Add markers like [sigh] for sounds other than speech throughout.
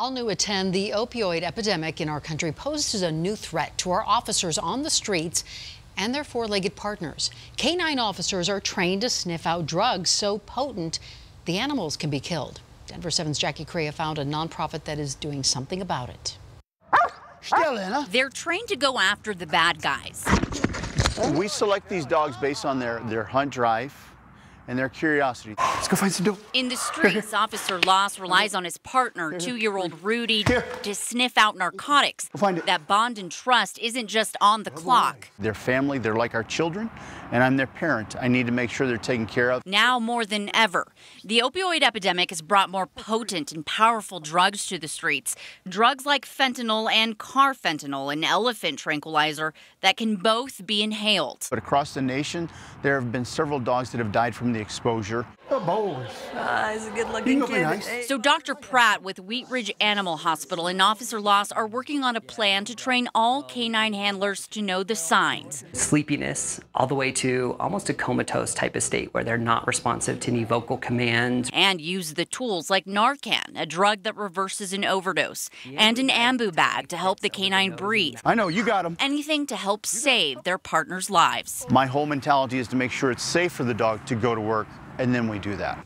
All new at 10, the opioid epidemic in our country poses a new threat to our officers on the streets and their four-legged partners. Canine officers are trained to sniff out drugs so potent the animals can be killed. Denver 7's Jackie Correia found a nonprofit that is doing something about it. They're trained to go after the bad guys. We select these dogs based on their, their hunt drive and their curiosity. Let's go find some dope. In the streets, [laughs] Officer Loss relies on his partner, two year old Rudy, to sniff out narcotics. find it. That bond and trust isn't just on the clock. They're family, they're like our children, and I'm their parent. I need to make sure they're taken care of. Now more than ever, the opioid epidemic has brought more potent and powerful drugs to the streets. Drugs like fentanyl and carfentanil, an elephant tranquilizer that can both be inhaled. But across the nation, there have been several dogs that have died from the exposure. The boys. Ah, he's a good looking kid. nice. So, Dr. Pratt with Wheat Ridge Animal Hospital and Officer Loss are working on a plan to train all canine handlers to know the signs. sleepiness, all the way to almost a comatose type of state where they're not responsive to any vocal commands. and use the tools like Narcan, a drug that reverses an overdose, and an ambu bag to help the canine breathe. I know, you got them. Anything to help save their partners' lives. My whole mentality is to make sure it's safe for the dog to go to work, and then we do that.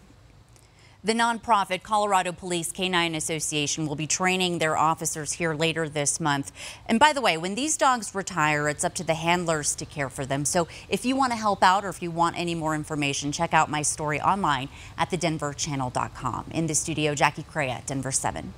The nonprofit Colorado Police Canine Association will be training their officers here later this month. And by the way, when these dogs retire, it's up to the handlers to care for them. So if you want to help out or if you want any more information, check out my story online at thedenverchannel.com. In the studio, Jackie Correia, Denver 7.